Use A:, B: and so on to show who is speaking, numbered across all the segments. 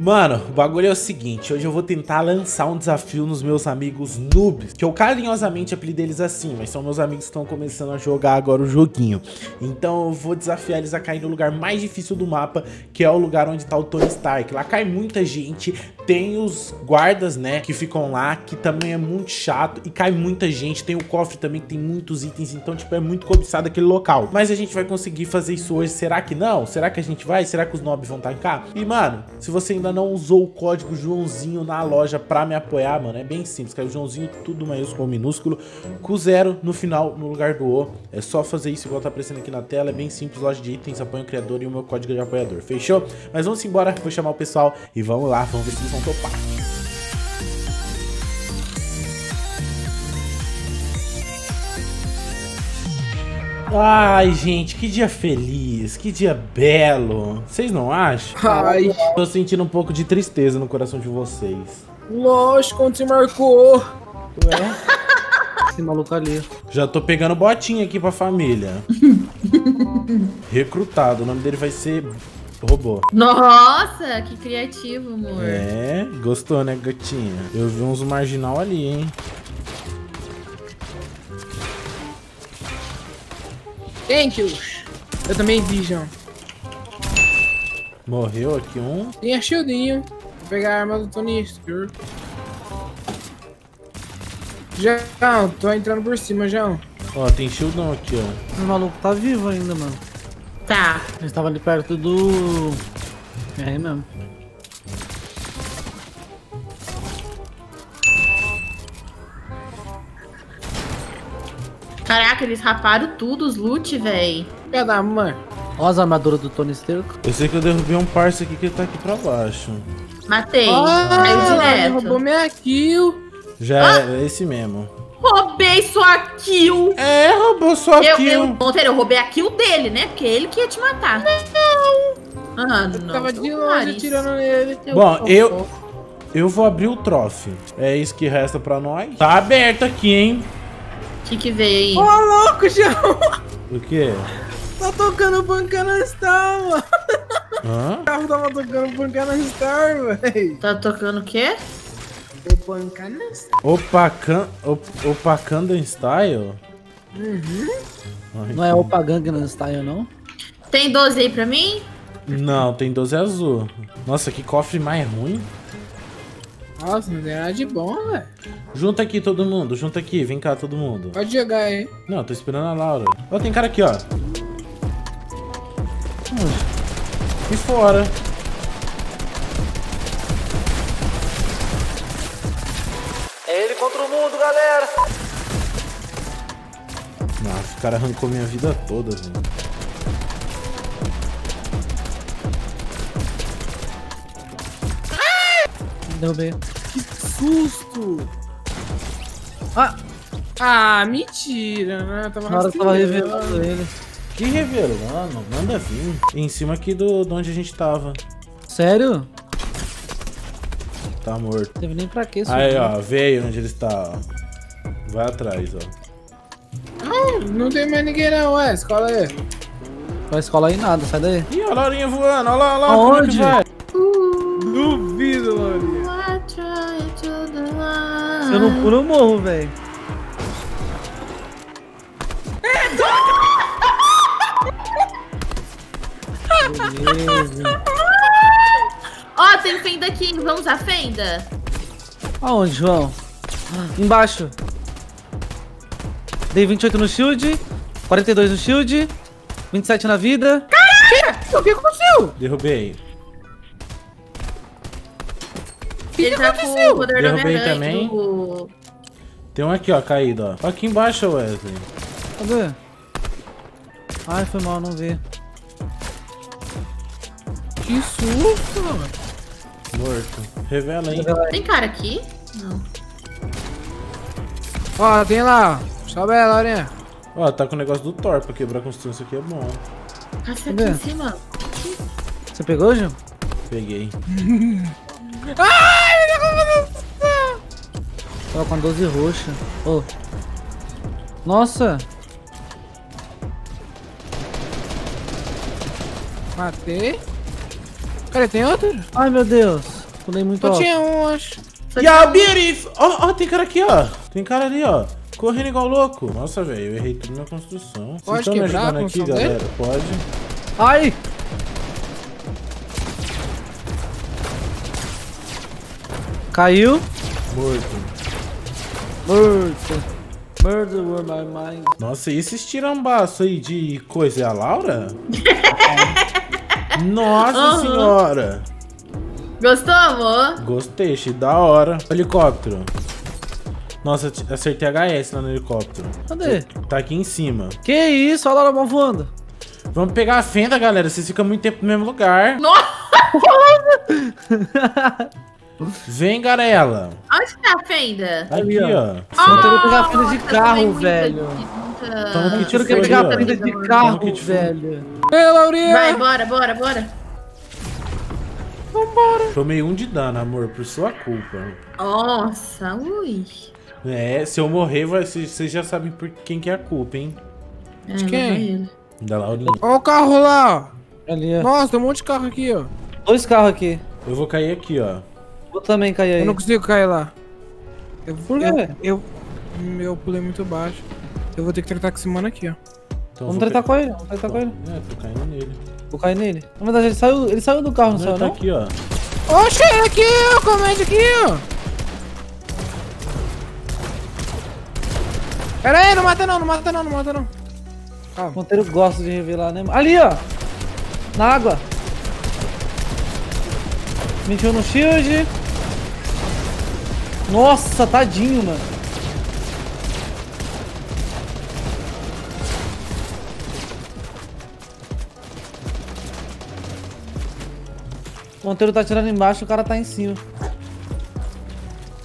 A: Mano, o bagulho é o seguinte, hoje eu vou tentar lançar um desafio nos meus amigos noobs, que eu carinhosamente apelidei eles assim, mas são meus amigos que estão começando a jogar agora o joguinho. Então eu vou desafiar eles a cair no lugar mais difícil do mapa, que é o lugar onde tá o Tony Stark. Lá cai muita gente, tem os guardas, né, que ficam lá, que também é muito chato, e cai muita gente, tem o cofre também que tem muitos itens, então tipo, é muito cobiçado aquele local. Mas a gente vai conseguir fazer isso hoje, será que não? Será que a gente vai? Será que os nobs vão tancar? E mano, se você ainda não usou o código Joãozinho na loja pra me apoiar, mano, é bem simples, cara. O Joãozinho, tudo maiúsculo ou minúsculo, com zero no final, no lugar do O. É só fazer isso igual tá aparecendo aqui na tela. É bem simples, loja de itens, apoia o criador e o meu código de apoiador. Fechou? Mas vamos embora, vou chamar o pessoal e vamos lá, vamos ver se vão topar. Ai, gente, que dia feliz, que dia belo. Vocês não acham?
B: Ai.
A: Tô sentindo um pouco de tristeza no coração de vocês.
B: Lógico, onde marcou?
A: Ué?
B: Esse maluco ali.
A: Já tô pegando botinha aqui pra família. Recrutado, o nome dele vai ser Robô.
C: Nossa, que criativo, amor.
A: É, gostou, né, gatinha? Eu vi uns marginal ali, hein?
B: Thank you. Eu também vi, João.
A: Morreu aqui um.
B: Tem a shieldinho. Vou pegar a arma do Tony Stark. João, tô entrando por cima, João.
A: Ó, tem shieldão aqui, ó.
D: O maluco tá vivo ainda, mano.
C: Tá.
D: Ele estava ali perto do... É aí mesmo.
C: Caraca, eles raparam tudo, os loot, véi.
B: Filha da mãe.
D: Ó as armaduras do Tony Stark.
A: Eu sei que eu derrubei um parça aqui que ele tá aqui pra baixo.
C: Matei.
B: Ah,
C: Caiu direto.
B: roubou minha kill.
A: Já é esse mesmo.
C: Roubei sua kill.
A: É, roubou sua
C: Eu,
A: kill.
C: eu, Monteiro, eu roubei a kill dele, né? Porque ele que ia te matar. Não. Ah, não.
B: Tava de longe atirando nele.
A: Bom,
C: fofo.
A: eu- Eu vou abrir o trofe. É isso que resta pra nós. Tá aberto aqui, hein?
C: O que que veio
B: Ô,
C: aí?
B: louco, João.
A: O quê?
B: Tá tocando Pancana Star, mano.
A: Hã?
B: O carro tava tocando Pancana Star, véi.
C: Tá tocando o quê?
A: Opacan... Op... Opacanda Style? Ai,
D: Não é Opa Gangnam Style, não?
C: Tem 12 aí pra mim?
A: Não, tem 12 azul. Nossa, que cofre mais ruim.
B: Nossa, não tem nada de bom, velho.
A: Junta aqui todo mundo, junta aqui, vem cá todo mundo.
B: Pode jogar aí.
A: Não, tô esperando a Laura. Ó, tem cara aqui, ó. Hum. E fora.
D: Contra o mundo, galera!
A: Nossa, o cara arrancou minha vida toda, velho.
D: Derrubei.
B: Susto.
D: Ah,
B: Ah, mentira, né? Tava
D: na hora que eu tava revelando ele.
A: Que revelando, manda vir. Em cima aqui do, de onde a gente tava.
D: Sério?
A: Tá morto.
D: Teve nem pra quê,
A: Aí, ó, veio onde ele está, ó. Vai atrás, ó.
B: Não, não tem mais ninguém não, ué. Escola aí.
D: Pra escola aí nada, sai daí.
A: Ih, a Laurinha voando, olha lá, olha lá. é
D: Aonde?
A: vai.
B: Duvido, Laurinha.
D: Eu não pulo, eu morro, velho. Beleza.
C: Tem fenda aqui. Vamos usar fenda?
D: Aonde, João? Embaixo. Dei 28 no shield, 42 no shield, 27 na vida.
B: O que aconteceu?
A: Derrubei.
C: Ele tá com
B: aconteceu?
C: o poder
A: Derrubei também.
C: do-
A: Tem um aqui, ó, caído, ó. Aqui embaixo, Wesley.
D: Cadê? Ai, foi mal, não vi.
B: Que susto, mano.
A: Morto. Revela, hein?
C: Tem cara aqui? Não.
B: Ó, tem lá. Sobe aí, Laurinha.
A: Ó, tá com o negócio do Thor pra quebrar a construção. Isso aqui é bom.
C: Café aqui
D: Cadê?
C: em cima.
D: Você pegou, João?
A: Peguei.
D: Tava com a 12 roxa. Ô. Nossa!
B: Matei. Cadê? Tem outro?
D: Ai, meu Deus. Pulei muito
B: Só
D: alto.
B: tinha um, acho.
C: Só
A: Yeah,
C: tinha-
A: beautiful! Ó, ó, tem cara aqui, ó. Tem cara ali, ó. Correndo igual louco. Nossa, velho, eu errei tudo na construção. Vocês
B: Pode
A: estão me
B: a
A: ajudando aqui, galera? Pode.
D: Ai! Caiu.
A: Morto.
D: Morto. Murder were my mind.
A: Nossa, e esses tirambaço aí de coisa? É a Laura? Nossa
C: Aham.
A: senhora!
C: Gostou, amor?
A: Gostei, achei da hora. Helicóptero. Nossa, acertei HS lá no helicóptero.
D: Cadê?
A: Tá aqui em cima.
D: Que isso? Olha a Laura voando.
A: Vamos pegar a fenda, galera. Vocês ficam muito tempo no mesmo lugar.
C: Nossa,
A: Vem, Garela.
C: onde tá a fenda?
A: Aqui,
D: Ali, ó.
A: ó.
D: Eu pegar a fenda de carro, velho.
A: Toma
D: Eu
A: kit
D: quero
A: fogo
D: pegar a
A: ó.
D: fenda de
A: Toma
D: carro,
A: kit fogo.
D: velho.
B: Ei, Laurinha!
C: Vai, bora, bora, bora.
A: Tomei um de dano, amor, por sua culpa.
C: Nossa, ui.
A: É, se eu morrer, vai- vocês já sabem por quem que é a culpa, hein?
C: É,
B: De quem?
A: Da Laurinha.
B: Olha o carro lá,
D: Ali,
B: ó. Nossa, tem um monte de carro aqui, ó.
D: Dois carros aqui.
A: Eu vou cair aqui, ó.
D: Vou também cair aí.
B: Eu não consigo cair lá. Eu,
D: Por quê?
B: eu, eu, eu pulei muito baixo. Eu vou ter que tratar com esse mano aqui, ó.
A: Então
D: Vamos tratar com ele, vamos tratar com ele.
A: É, tô caindo nele.
D: Vou cair nele. Na verdade, ele saiu, ele saiu do carro, não,
A: Não,
D: saiu,
A: tá
D: não?
A: aqui, ó.
B: Oxe, é aqui, ó. Comente aqui, ó. Pera aí, não mata não, não mata não, não mata não.
D: O Monteiro gosta de revelar, né? Ali, ó. Na água. 21 no shield. Nossa, tadinho, mano. O Monteiro tá tirando embaixo, o cara tá em cima.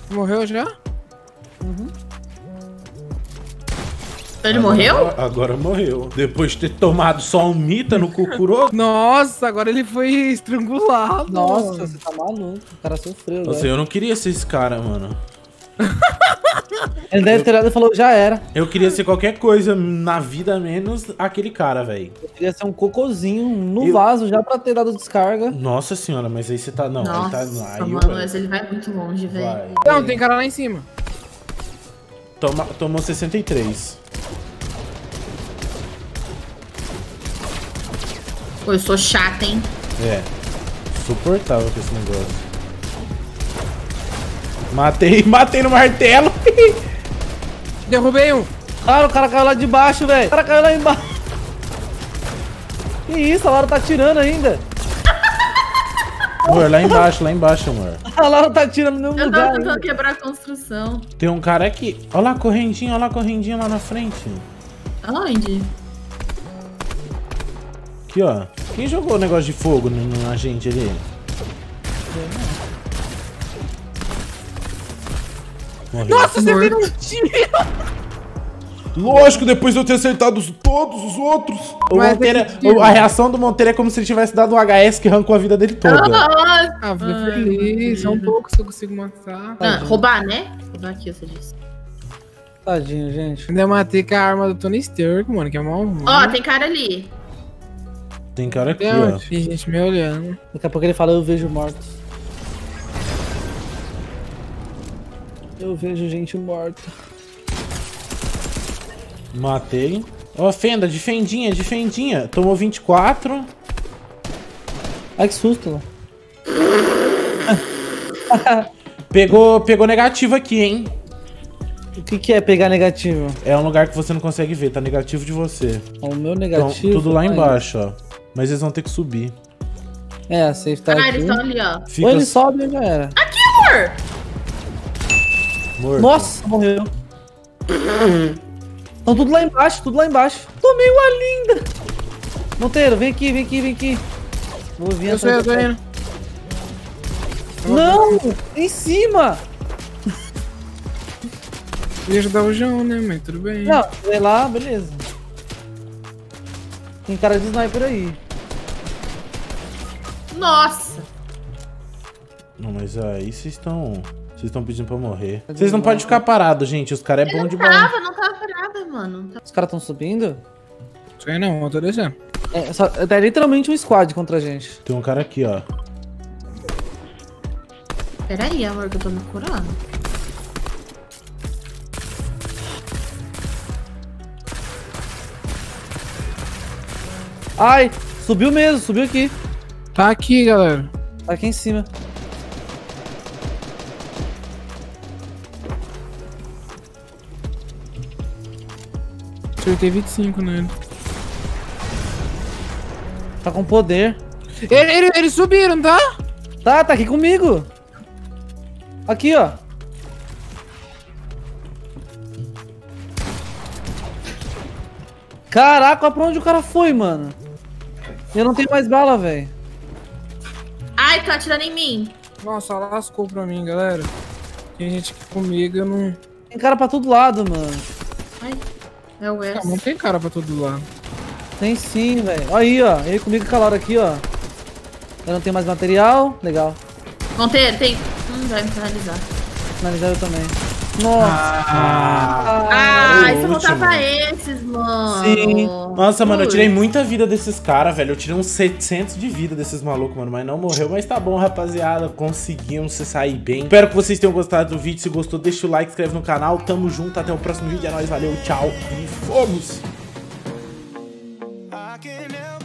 B: Morreu já?
C: Ele
A: Agora-
C: morreu?
A: Agora morreu. Depois de ter tomado só um mita no cucurô.
B: Nossa, agora ele foi estrangulado.
D: Nossa, você tá maluco. O cara sofreu,
A: Nossa,
D: velho.
A: eu não queria ser esse cara, mano.
D: Ele deve ter olhado e falou, já era.
A: Eu queria ser qualquer coisa na vida, menos aquele cara, velho.
D: Eu queria ser um cocôzinho no
A: Eu-
D: vaso já pra ter dado descarga.
A: Nossa senhora, mas aí você tá. Não,
C: Nossa,
A: aí tá. Aí,
C: mano,
A: velho,
C: mas ele vai muito longe, velho.
B: Não, tem cara lá em cima.
A: Toma, tomou 63.
C: Pô, eu sou chata, hein?
A: É. Suportável com esse negócio. Matei, matei no martelo.
B: Derrubei um.
D: Cara, o cara caiu lá de baixo, velho. O cara caiu lá embaixo. Que isso, a Laura tá tirando ainda.
A: amor, lá embaixo, lá embaixo, amor.
D: A Laura tá tirando no
C: Eu
D: lugar.
C: tava tentando
D: ainda.
C: quebrar a construção.
A: Tem um cara aqui. Olha lá, correndinho, olha lá, correndinho lá na frente.
C: Aonde?
A: Aqui, ó. Quem jogou o negócio de fogo no- na gente ali? Morreu.
B: Nossa, você
C: Morto.
B: viu um tiro.
A: Lógico, depois de eu ter acertado os- todos os outros. O Monteiro,
B: é
A: a reação do Monteiro é como se ele tivesse dado um HS que arrancou a vida dele toda.
C: Nossa!
B: Ah,
C: Ai,
B: feliz. São
C: menino.
B: poucos que eu consigo matar.
C: Ah, roubar, né? Roubar aqui, você disse.
D: Tadinho, gente.
B: Ainda matei com a arma do Tony Stark, mano, que é mal.
C: Ó, tem cara ali.
A: Tem cara aqui, ó.
B: tem gente me olhando.
D: Daqui a pouco ele fala, eu vejo mortos. Eu vejo gente morta.
A: Matei. Ó, fenda, de fendinha, de fendinha. Tomou 24.
D: Ai, que susto.
A: Pegou, pegou negativo aqui, hein?
D: O que, que é pegar negativo?
A: É um lugar que você não consegue ver, tá negativo de você.
D: O meu
A: Então,
D: negativo.
A: tudo lá
D: Ai.
A: embaixo, ó. Mas eles vão ter que subir.
D: É, a safe tá
C: Ah,
D: aqui.
C: eles estão ali, ó.
A: Fica
D: Ou ele sobe ou já era.
C: Amor!
A: Morto.
D: Nossa, morreu. Estão tudo lá embaixo, tudo lá embaixo. Tomei uma linda. Monteiro, vem aqui, vem aqui, vem aqui. Vou vir
B: Eu sei, eu
D: atrás
B: tô
D: do-
B: indo.
D: Não, em cima.
B: Ia ajudar o João, né, mas tudo bem.
D: Não, vai lá, beleza. Tem cara de sniper aí.
C: Nossa!
A: Não, mas aí vocês estão. Vocês estão pedindo pra eu morrer. Vocês não podem ficar parados, gente. Os caras é bom de bola.
C: Tava, não tava parada, mano. Não tava-
D: Os caras estão subindo?
B: Sei não, eu tô descendo.
D: É, só, é literalmente um squad contra a gente.
A: Tem um cara aqui, ó.
C: Pera aí, amor, que eu tô me curando.
D: Ai, subiu mesmo, subiu aqui.
B: Tá aqui, galera.
D: Tá aqui em cima.
B: Acertei 25 nele.
D: Tá com poder.
B: Ele- ele- Eles subiram, tá?
D: Tá, tá aqui comigo. Aqui, ó. Caraca, pra onde o cara foi, mano? Eu não tenho mais bala, velho.
C: Ai, tá atirando em mim.
B: Nossa, lascou pra mim, galera. Tem gente aqui comigo, eu não...
D: Tem cara pra todo lado, mano.
C: É o Wes.
B: Ah, não tem cara pra todo lado.
D: Tem sim, velho. Aí, ó. Ele comigo com a Laura aqui, ó. Eu não tenho mais material. Legal.
C: Monteiro, tem... Hum, vai me finalizar.
D: Finalizar eu também. Nossa.
A: Ah,
C: Ah,
A: o
C: só
A: último.
C: faltava esses, mano.
D: Sim.
A: Nossa, mano, eu tirei
C: Ui.
A: muita vida desses caras, velho. Eu tirei uns 700 de vida desses malucos, mano. Mas não morreu. Mas tá bom, rapaziada. Conseguimos se sair bem. Espero que vocês tenham gostado do vídeo. Se gostou, deixa o like, inscreve no canal. Tamo junto. Até o próximo vídeo. É nóis. Valeu, tchau. E fomos!
E: I can